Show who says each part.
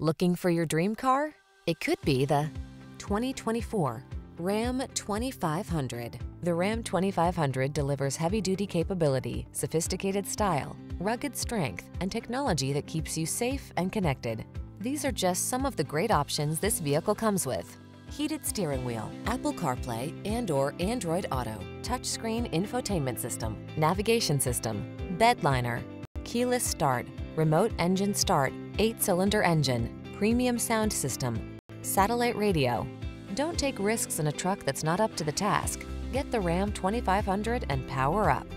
Speaker 1: Looking for your dream car? It could be the 2024 Ram 2500. The Ram 2500 delivers heavy-duty capability, sophisticated style, rugged strength, and technology that keeps you safe and connected. These are just some of the great options this vehicle comes with. Heated steering wheel, Apple CarPlay and or Android Auto, touchscreen infotainment system, navigation system, bed liner, keyless start, remote engine start, eight-cylinder engine, premium sound system, satellite radio. Don't take risks in a truck that's not up to the task. Get the Ram 2500 and power up.